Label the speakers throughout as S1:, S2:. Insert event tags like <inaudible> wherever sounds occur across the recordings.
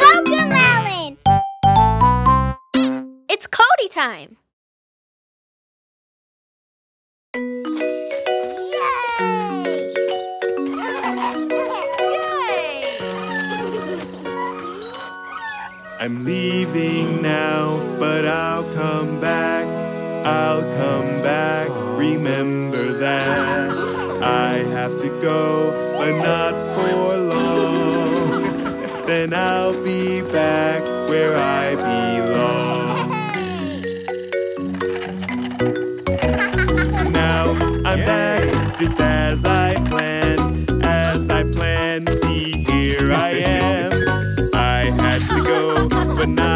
S1: CoComelon! It's Cody time!
S2: I'm leaving now, but I'll come back. I'll come back. Remember that. I have to go, but not and I'll be back where I belong. now I'm yeah. back
S3: just as I planned, as I planned. See, here I am. I had to go, but
S2: now.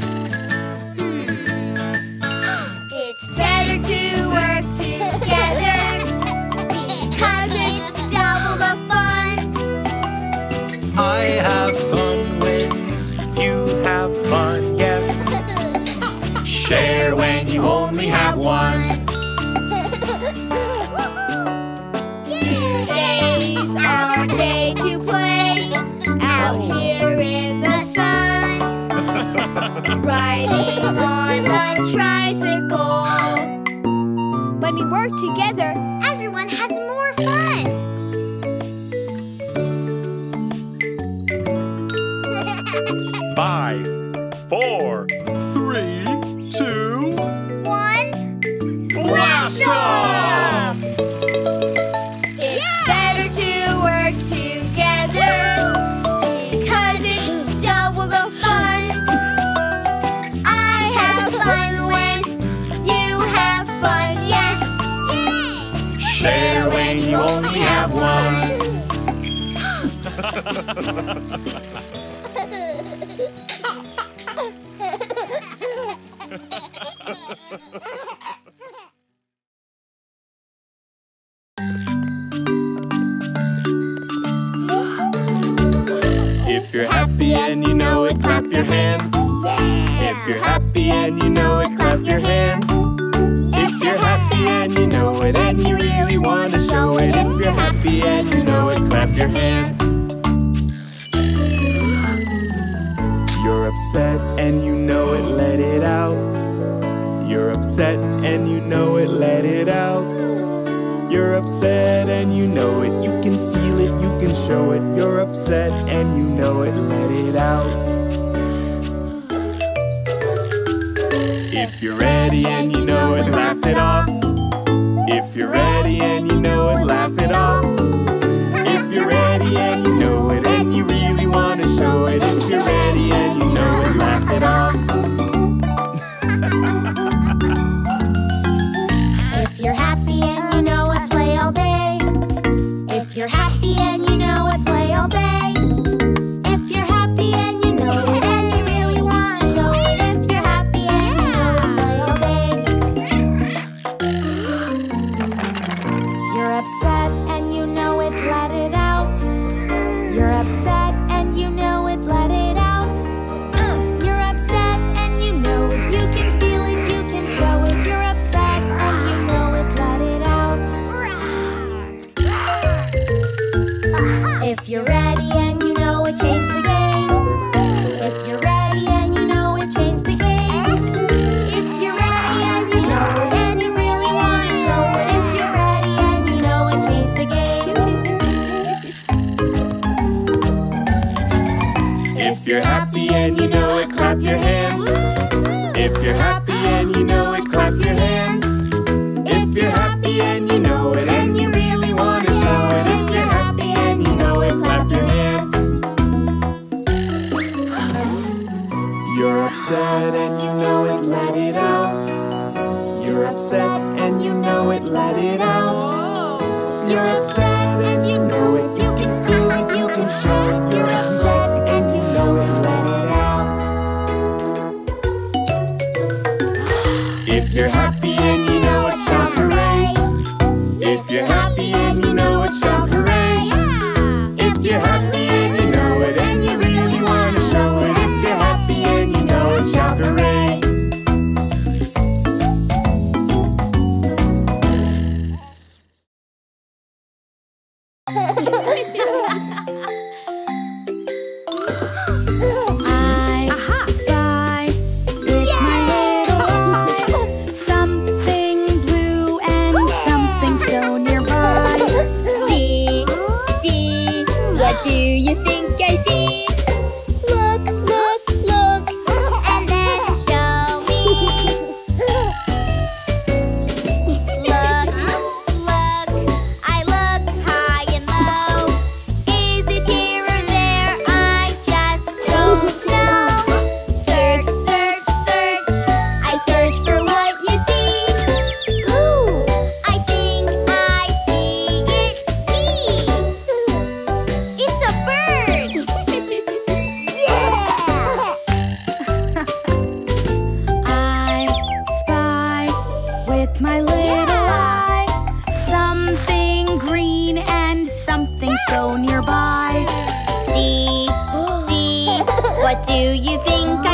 S2: we have
S1: one.
S2: If you're happy and you know it, clap your hands. If you're happy and you know it, and you really want to show it. If you're happy and you know it, clap your hands. You're upset and you know it, let it out. You're upset and you know it, let it out. You're upset and you know it, you can feel it, you can show it. You're upset and you know it, let it out. If you're ready and you know it, laugh it off.
S4: So nearby.
S1: See, see, what do you think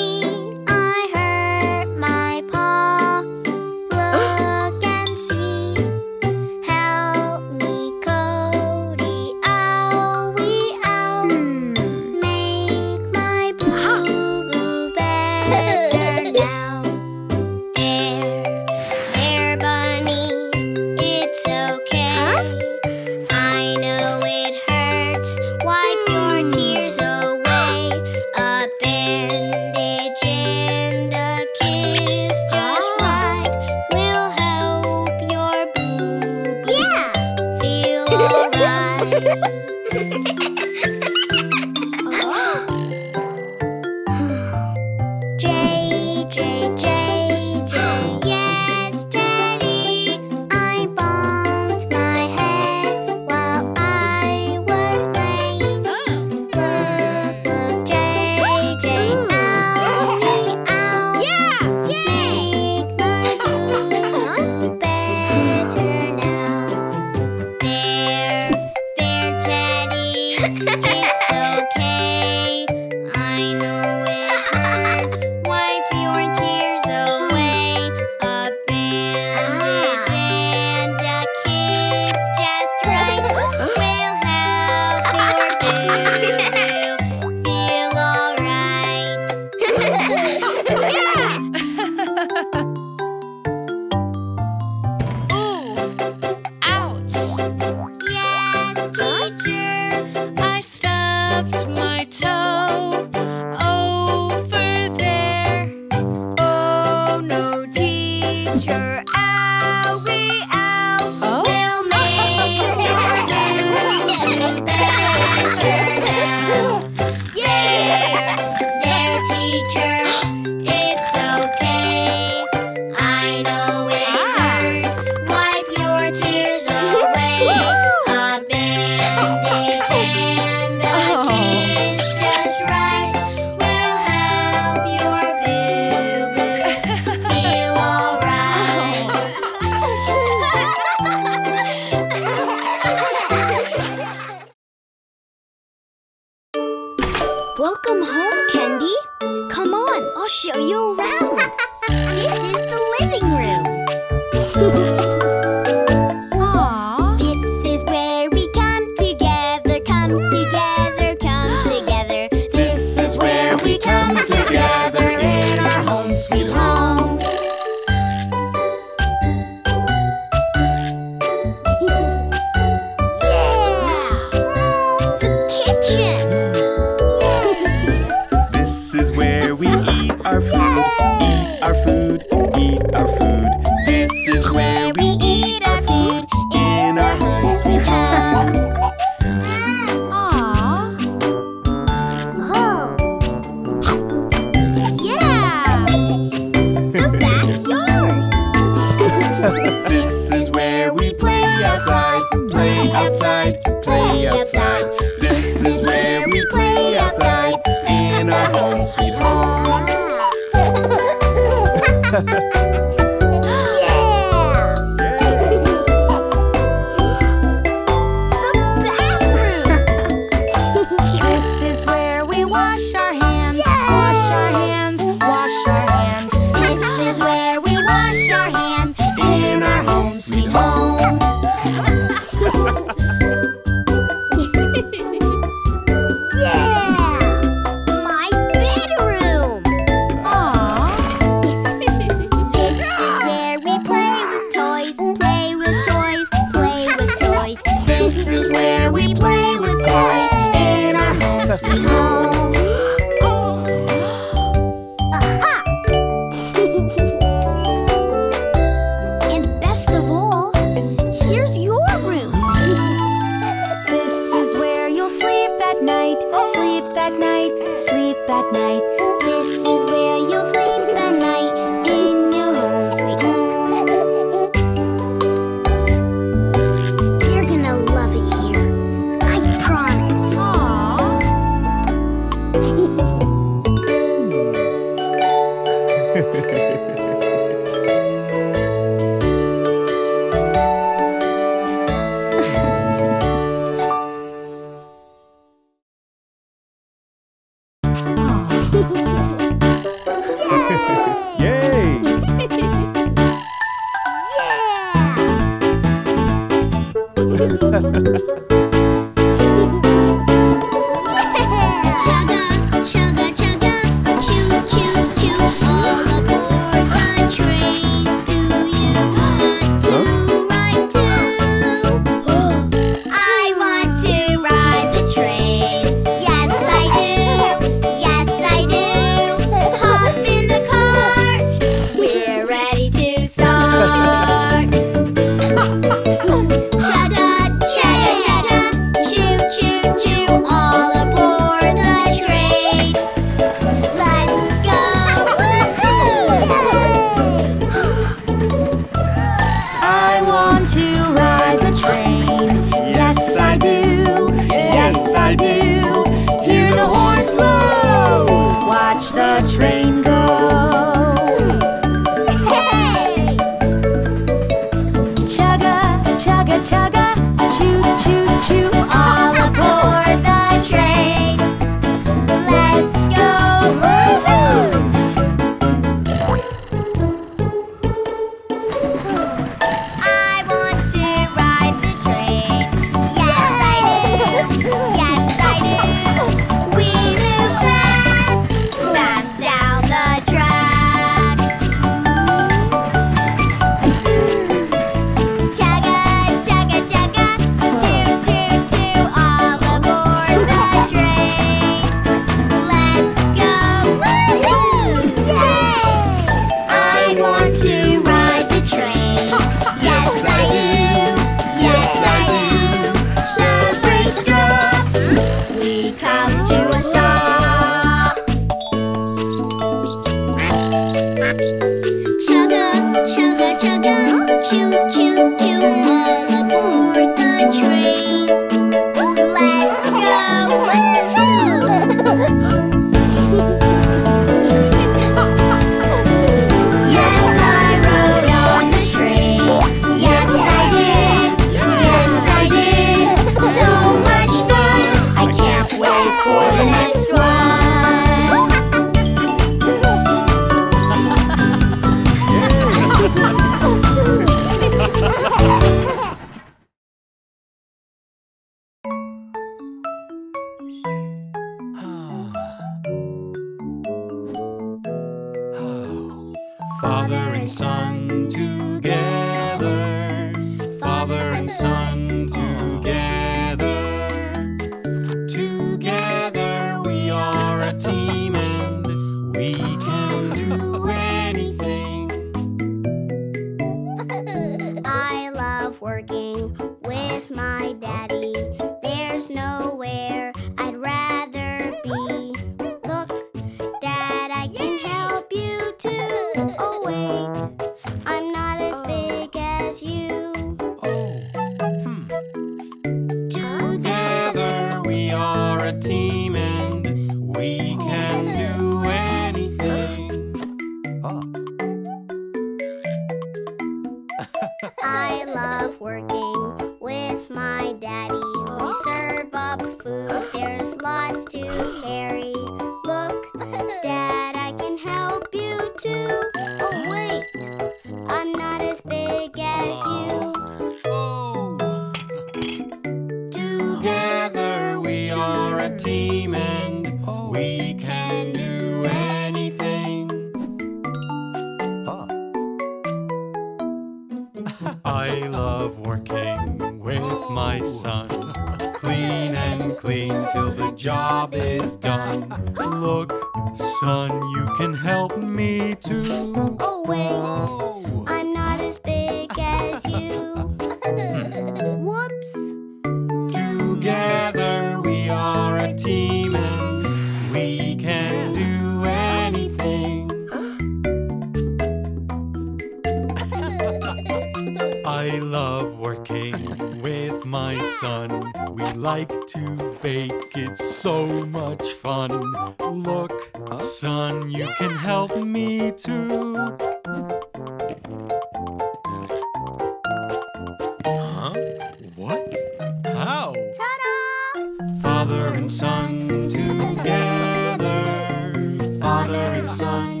S1: Father and son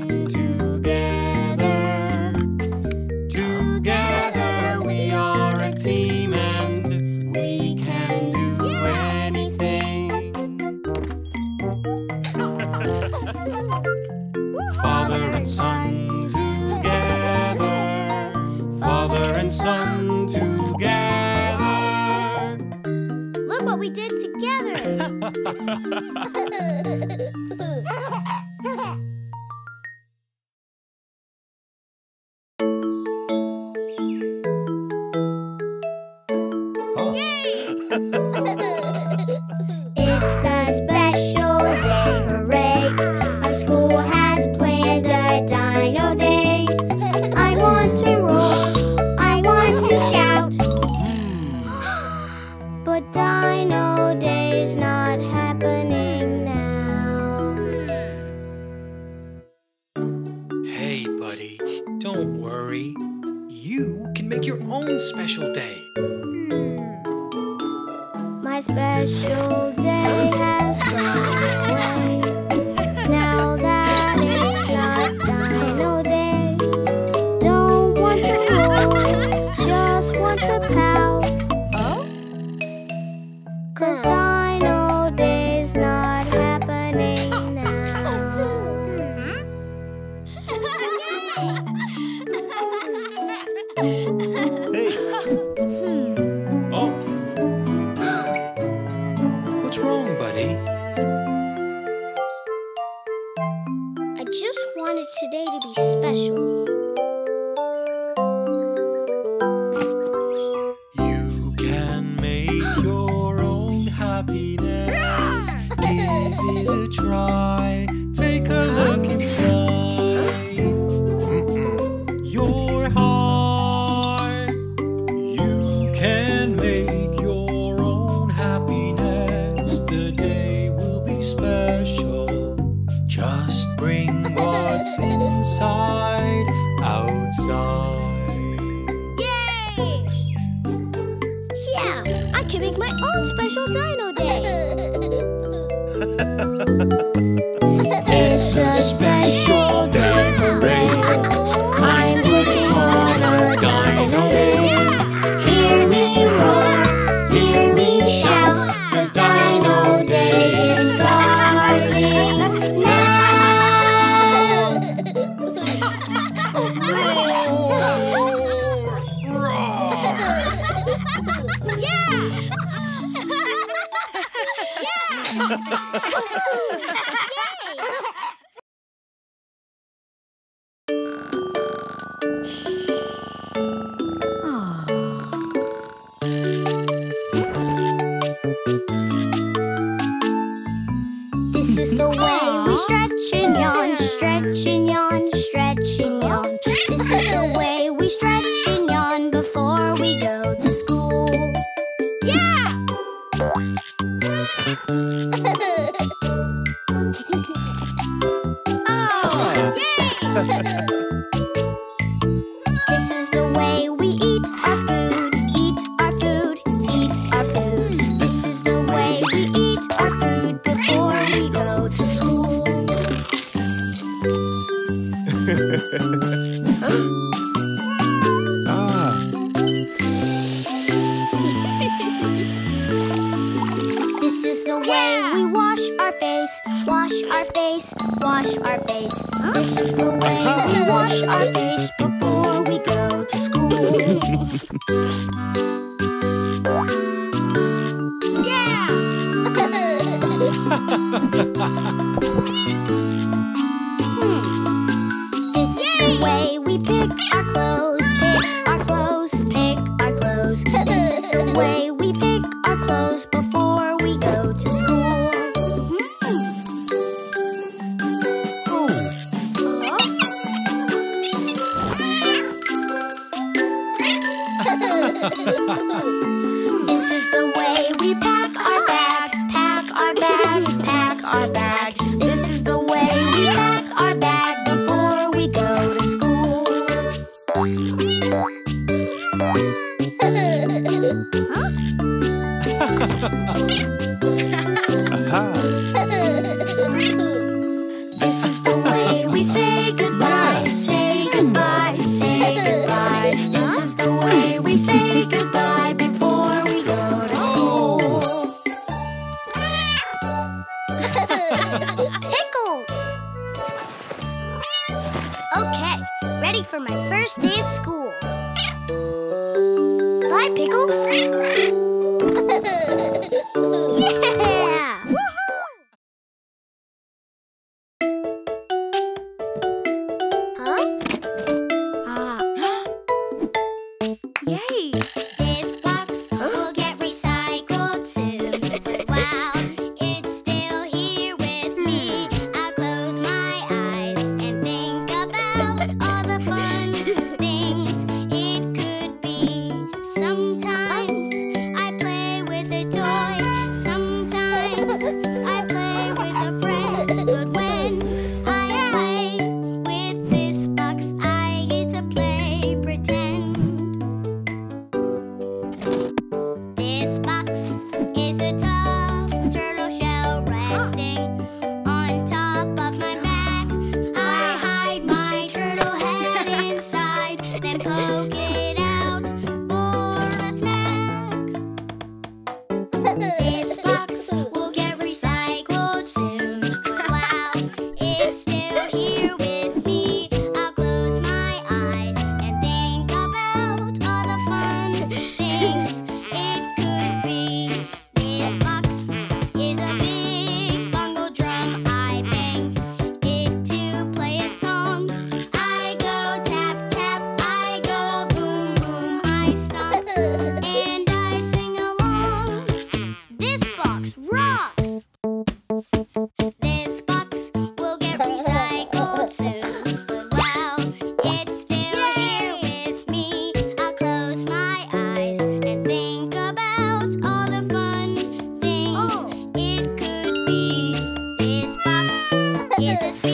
S1: Is
S3: this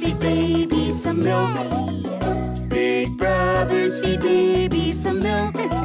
S1: brothers feed babies some milk. Big brothers feed babies some milk.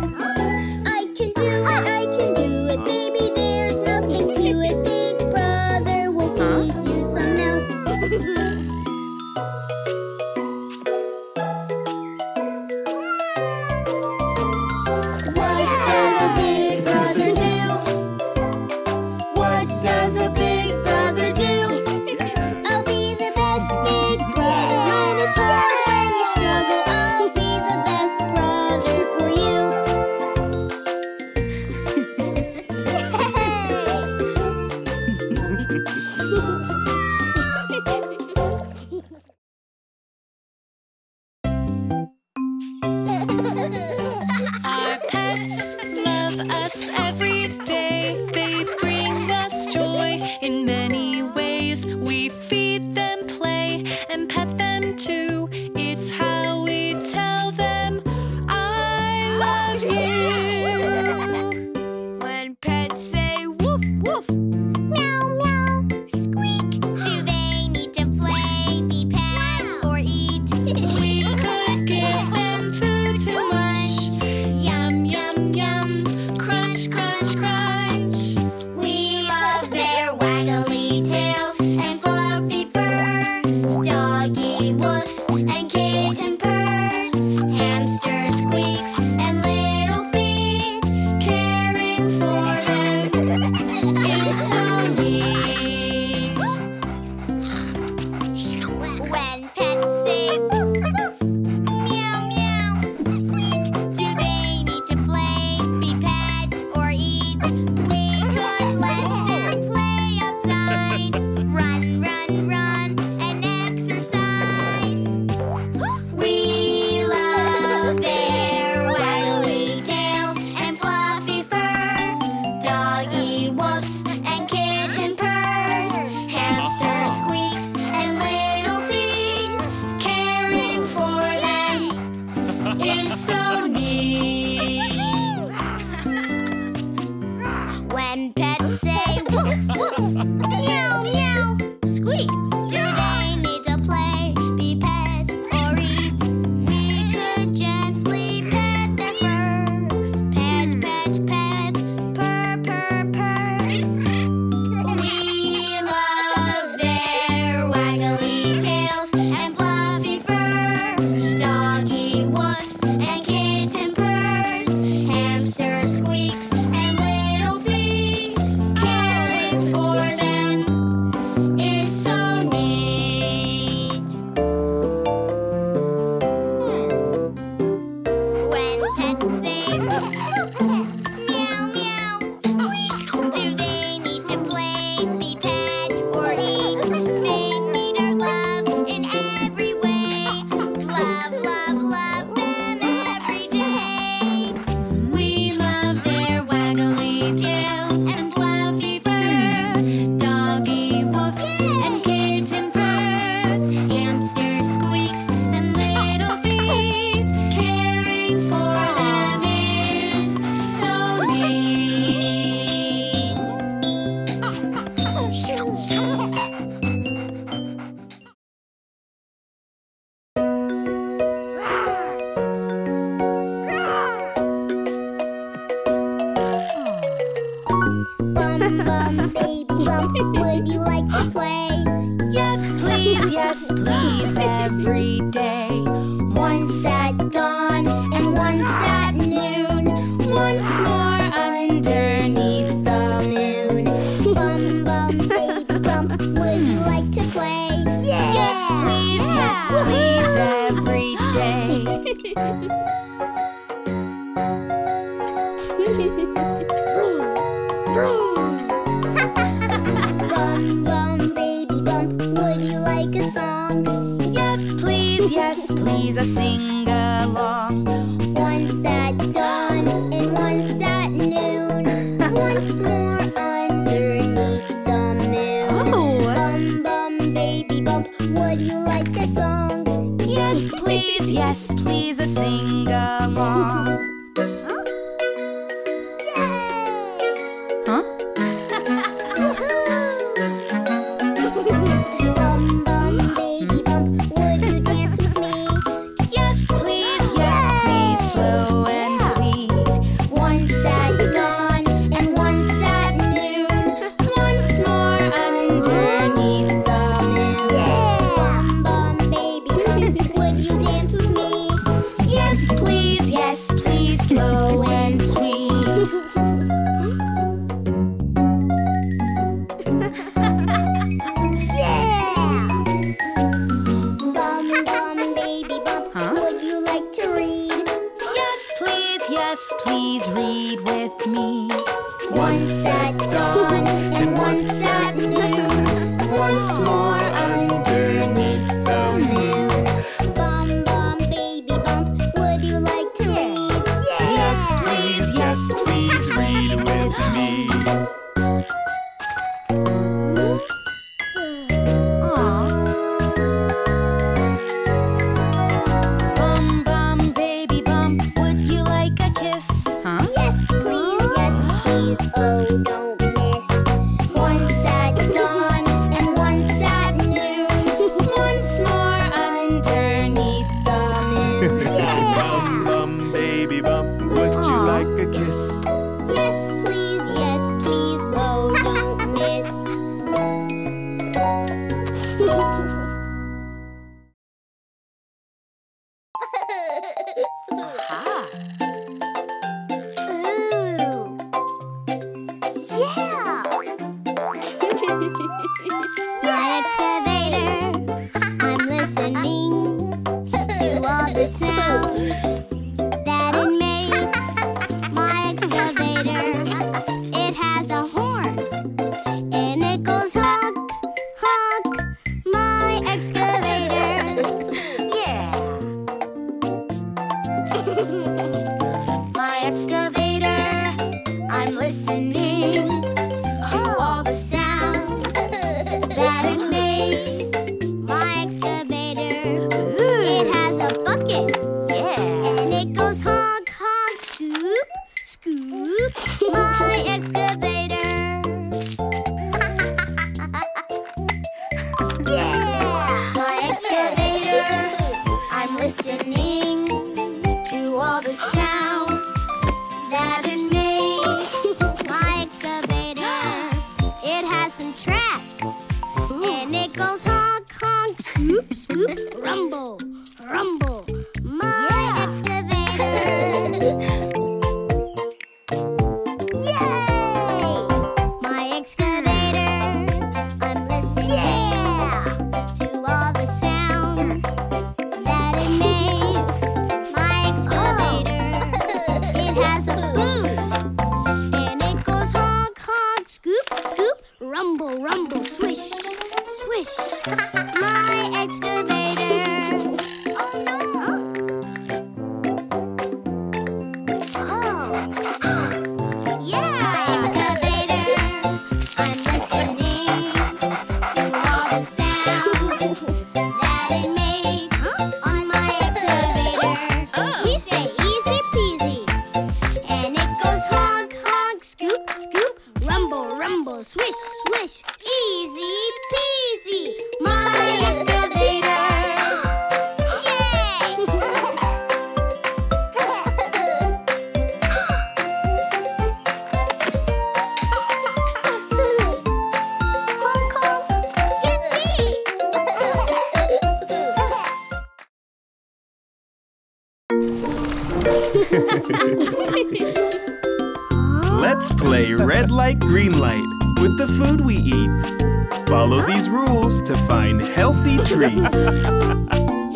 S4: play
S2: red light, green light with the food we eat. Follow these rules to find healthy treats.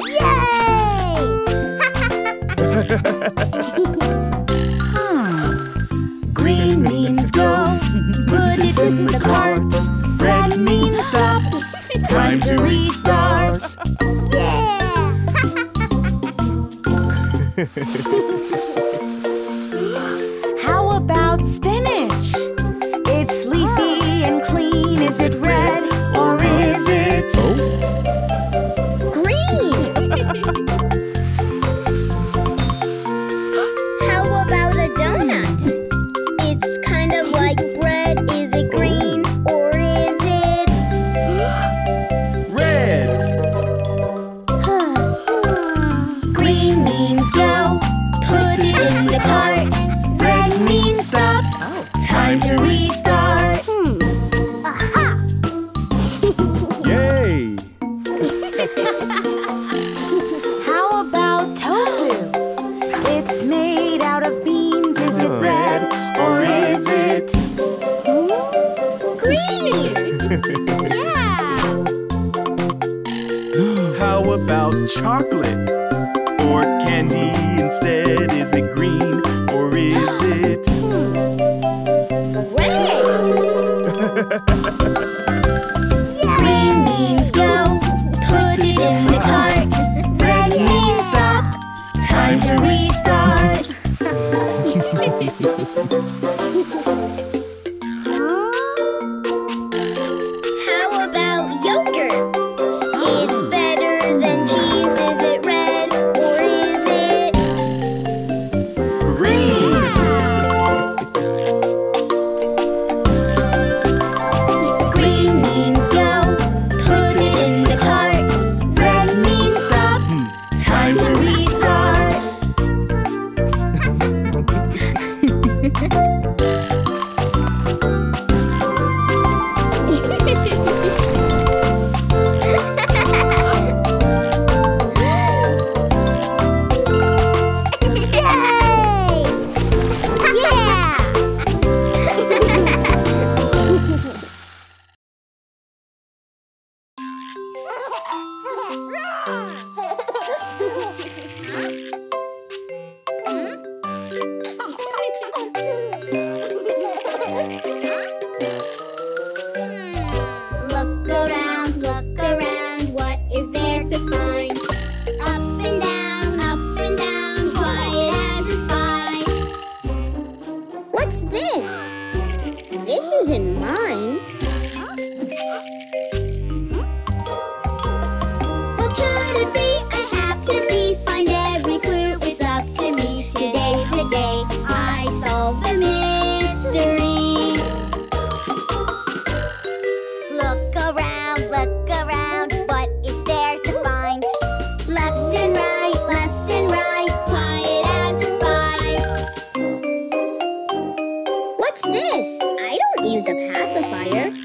S1: Yay! <laughs> Hmm. green means go, put it in the cart. Red means stop, time to restart. <laughs> Yeah! <laughs> in the cart. Red means stop. Time to restart. <laughs> emulsifier